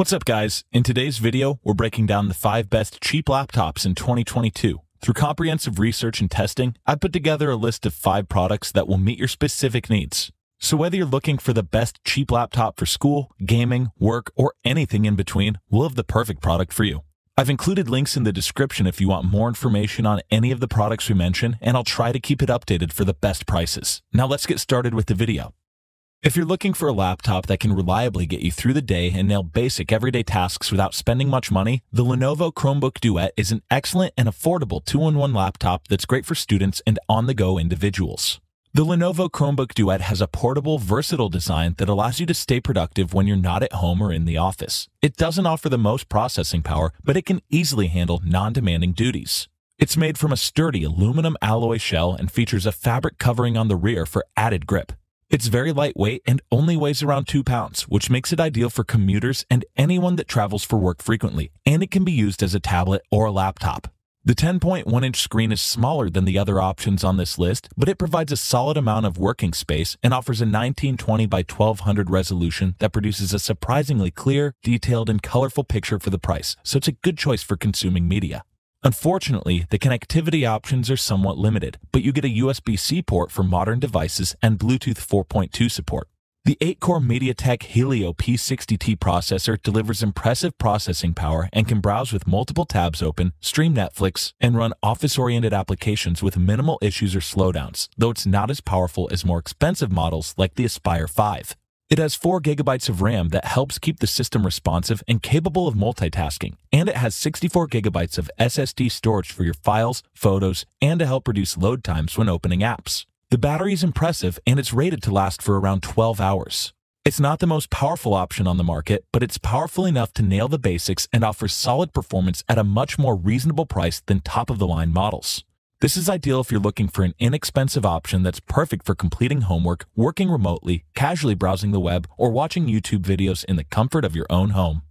What's up guys? In today's video, we're breaking down the 5 best cheap laptops in 2022. Through comprehensive research and testing, I've put together a list of 5 products that will meet your specific needs. So whether you're looking for the best cheap laptop for school, gaming, work, or anything in between, we'll have the perfect product for you. I've included links in the description if you want more information on any of the products we mention, and I'll try to keep it updated for the best prices. Now let's get started with the video. If you're looking for a laptop that can reliably get you through the day and nail basic everyday tasks without spending much money, the Lenovo Chromebook Duet is an excellent and affordable two-in-one laptop that's great for students and on-the-go individuals. The Lenovo Chromebook Duet has a portable, versatile design that allows you to stay productive when you're not at home or in the office. It doesn't offer the most processing power, but it can easily handle non-demanding duties. It's made from a sturdy aluminum alloy shell and features a fabric covering on the rear for added grip. It's very lightweight and only weighs around 2 pounds, which makes it ideal for commuters and anyone that travels for work frequently, and it can be used as a tablet or a laptop. The 10.1 inch screen is smaller than the other options on this list, but it provides a solid amount of working space and offers a 1920 by 1200 resolution that produces a surprisingly clear, detailed, and colorful picture for the price, so it's a good choice for consuming media. Unfortunately, the connectivity options are somewhat limited, but you get a USB-C port for modern devices and Bluetooth 4.2 support. The 8-core MediaTek Helio P60T processor delivers impressive processing power and can browse with multiple tabs open, stream Netflix, and run office-oriented applications with minimal issues or slowdowns, though it's not as powerful as more expensive models like the Aspire 5. It has 4 gigabytes of RAM that helps keep the system responsive and capable of multitasking, and it has 64 gigabytes of SSD storage for your files, photos, and to help reduce load times when opening apps. The battery is impressive and it's rated to last for around 12 hours. It's not the most powerful option on the market, but it's powerful enough to nail the basics and offers solid performance at a much more reasonable price than top of the line models. This is ideal if you're looking for an inexpensive option that's perfect for completing homework, working remotely, casually browsing the web, or watching YouTube videos in the comfort of your own home.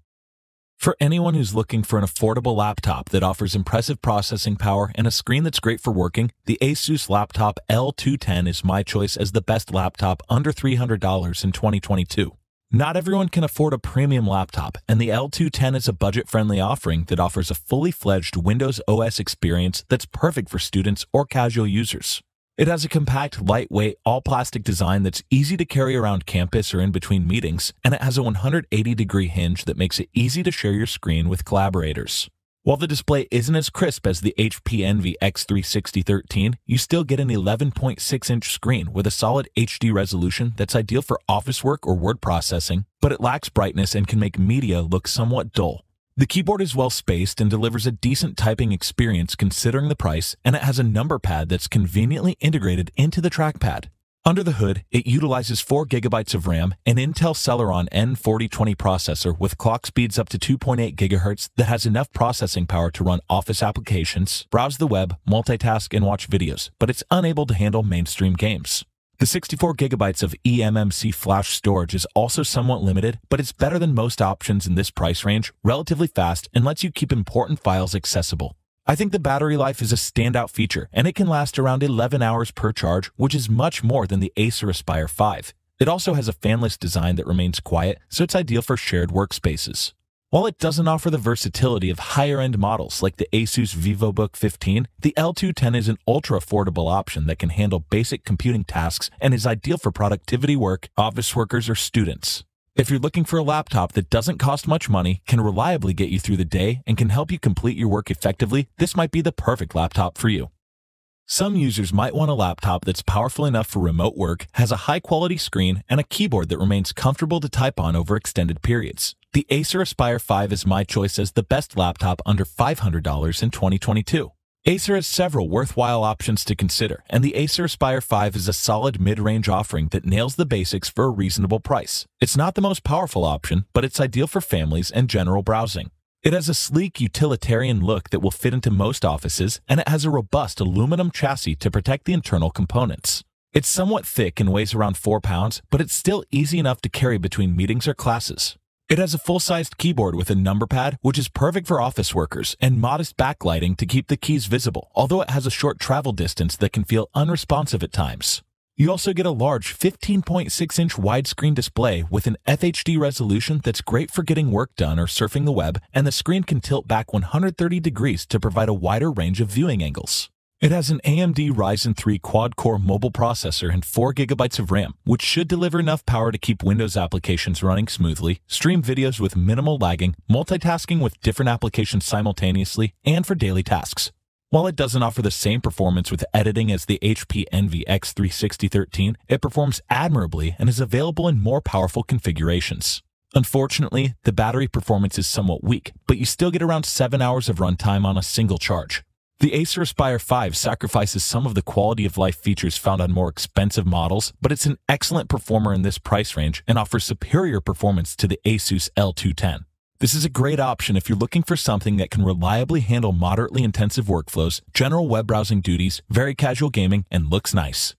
For anyone who's looking for an affordable laptop that offers impressive processing power and a screen that's great for working, the Asus Laptop L210 is my choice as the best laptop under $300 in 2022. Not everyone can afford a premium laptop, and the L210 is a budget friendly offering that offers a fully fledged Windows OS experience that's perfect for students or casual users. It has a compact, lightweight, all plastic design that's easy to carry around campus or in between meetings, and it has a 180 degree hinge that makes it easy to share your screen with collaborators. While the display isn't as crisp as the HP Envy X360 13, you still get an 11.6 inch screen with a solid HD resolution that's ideal for office work or word processing, but it lacks brightness and can make media look somewhat dull. The keyboard is well spaced and delivers a decent typing experience considering the price, and it has a number pad that's conveniently integrated into the trackpad. Under the hood, it utilizes 4 gigabytes of RAM, an Intel Celeron N4020 processor with clock speeds up to 2.8 gigahertz that has enough processing power to run office applications, browse the web, multitask, and watch videos, but it's unable to handle mainstream games. The 64 gigabytes of eMMC flash storage is also somewhat limited, but it's better than most options in this price range, relatively fast, and lets you keep important files accessible. I think the battery life is a standout feature, and it can last around 11 hours per charge, which is much more than the Acer Aspire 5. It also has a fanless design that remains quiet, so it's ideal for shared workspaces. While it doesn't offer the versatility of higher-end models like the Asus VivoBook 15, the L210 is an ultra-affordable option that can handle basic computing tasks and is ideal for productivity work, office workers, or students. If you're looking for a laptop that doesn't cost much money, can reliably get you through the day, and can help you complete your work effectively, this might be the perfect laptop for you. Some users might want a laptop that's powerful enough for remote work, has a high quality screen, and a keyboard that remains comfortable to type on over extended periods. The Acer Aspire 5 is my choice as the best laptop under $500 in 2022. Acer has several worthwhile options to consider, and the Acer Aspire 5 is a solid mid-range offering that nails the basics for a reasonable price. It's not the most powerful option, but it's ideal for families and general browsing. It has a sleek utilitarian look that will fit into most offices, and it has a robust aluminum chassis to protect the internal components. It's somewhat thick and weighs around 4 pounds, but it's still easy enough to carry between meetings or classes. It has a full-sized keyboard with a number pad, which is perfect for office workers, and modest backlighting to keep the keys visible, although it has a short travel distance that can feel unresponsive at times. You also get a large 15.6 inch widescreen display with an FHD resolution that's great for getting work done or surfing the web, and the screen can tilt back 130 degrees to provide a wider range of viewing angles. It has an AMD Ryzen 3 quad-core mobile processor and 4GB of RAM, which should deliver enough power to keep Windows applications running smoothly, stream videos with minimal lagging, multitasking with different applications simultaneously, and for daily tasks. While it doesn't offer the same performance with editing as the HP Envy X360 13, it performs admirably and is available in more powerful configurations. Unfortunately, the battery performance is somewhat weak, but you still get around 7 hours of runtime on a single charge. The Acer Aspire 5 sacrifices some of the quality of life features found on more expensive models, but it's an excellent performer in this price range and offers superior performance to the Asus L210. This is a great option if you're looking for something that can reliably handle moderately intensive workflows, general web browsing duties, very casual gaming, and looks nice.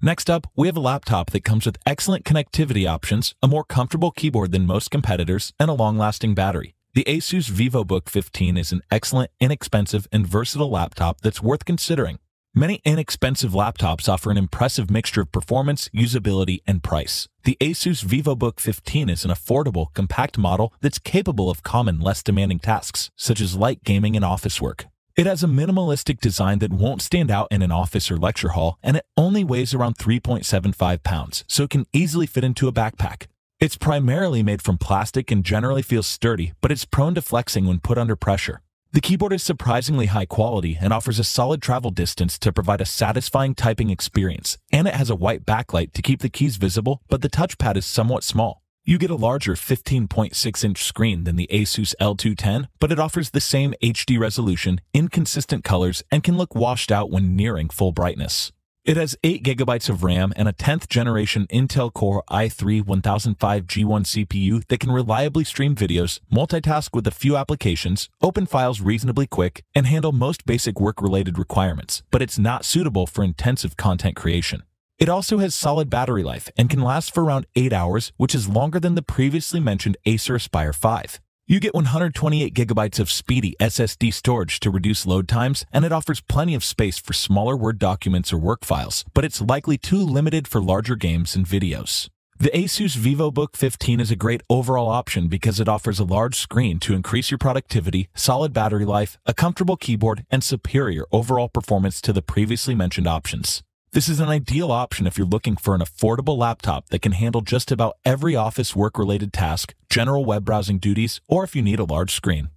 Next up, we have a laptop that comes with excellent connectivity options, a more comfortable keyboard than most competitors, and a long-lasting battery. The Asus VivoBook 15 is an excellent, inexpensive, and versatile laptop that's worth considering. Many inexpensive laptops offer an impressive mixture of performance, usability, and price. The Asus VivoBook 15 is an affordable, compact model that's capable of common, less demanding tasks, such as light gaming and office work. It has a minimalistic design that won't stand out in an office or lecture hall, and it only weighs around 3.75 pounds, so it can easily fit into a backpack. It's primarily made from plastic and generally feels sturdy, but it's prone to flexing when put under pressure. The keyboard is surprisingly high quality and offers a solid travel distance to provide a satisfying typing experience, and it has a white backlight to keep the keys visible, but the touchpad is somewhat small. You get a larger 15.6 inch screen than the Asus L210, but it offers the same HD resolution, inconsistent colors, and can look washed out when nearing full brightness. It has 8 gigabytes of RAM and a 10th generation Intel Core i3 1005 G1 CPU that can reliably stream videos, multitask with a few applications, open files reasonably quick, and handle most basic work-related requirements, but it's not suitable for intensive content creation. It also has solid battery life and can last for around 8 hours, which is longer than the previously mentioned Acer Aspire 5. You get 128 gigabytes of speedy SSD storage to reduce load times, and it offers plenty of space for smaller Word documents or work files, but it's likely too limited for larger games and videos. The Asus VivoBook 15 is a great overall option because it offers a large screen to increase your productivity, solid battery life, a comfortable keyboard, and superior overall performance to the previously mentioned options. This is an ideal option if you're looking for an affordable laptop that can handle just about every office work-related task, general web browsing duties, or if you need a large screen.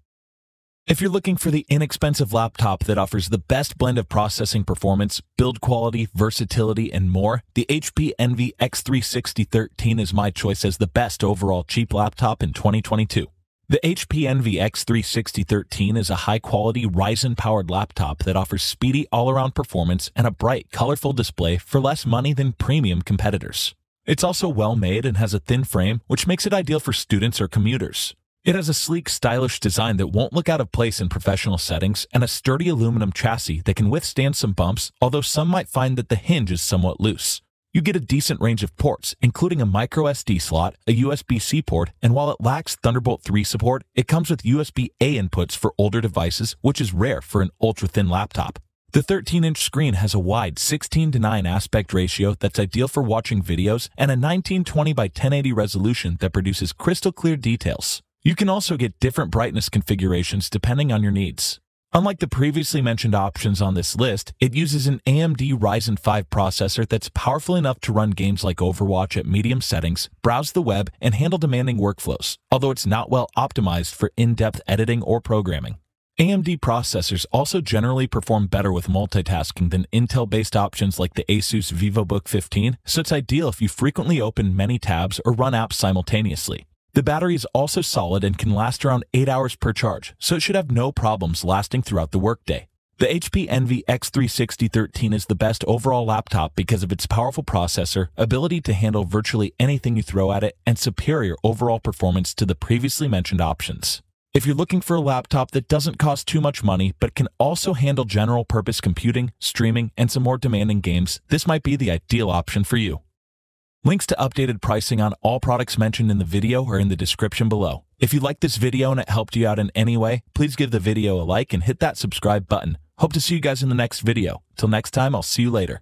If you're looking for the inexpensive laptop that offers the best blend of processing performance, build quality, versatility, and more, the HP Envy X360 13 is my choice as the best overall cheap laptop in 2022. The HP Envy X360 13 is a high-quality Ryzen-powered laptop that offers speedy all-around performance and a bright, colorful display for less money than premium competitors. It's also well made and has a thin frame, which makes it ideal for students or commuters. It has a sleek, stylish design that won't look out of place in professional settings and a sturdy aluminum chassis that can withstand some bumps, although some might find that the hinge is somewhat loose. You get a decent range of ports, including a micro SD slot, a USB-C port, and while it lacks Thunderbolt 3 support, it comes with USB-A inputs for older devices, which is rare for an ultra-thin laptop. The 13-inch screen has a wide 16 to 9 aspect ratio that's ideal for watching videos and a 1920 by 1080 resolution that produces crystal clear details. You can also get different brightness configurations depending on your needs. Unlike the previously mentioned options on this list, it uses an AMD Ryzen 5 processor that's powerful enough to run games like Overwatch at medium settings, browse the web, and handle demanding workflows, although it's not well optimized for in-depth editing or programming. AMD processors also generally perform better with multitasking than Intel-based options like the Asus VivoBook 15, so it's ideal if you frequently open many tabs or run apps simultaneously. The battery is also solid and can last around 8 hours per charge, so it should have no problems lasting throughout the workday. The HP Envy X360 13 is the best overall laptop because of its powerful processor, ability to handle virtually anything you throw at it, and superior overall performance to the previously mentioned options. If you're looking for a laptop that doesn't cost too much money but can also handle general purpose computing, streaming, and some more demanding games, this might be the ideal option for you. Links to updated pricing on all products mentioned in the video are in the description below. If you liked this video and it helped you out in any way, please give the video a like and hit that subscribe button. Hope to see you guys in the next video. Till next time, I'll see you later.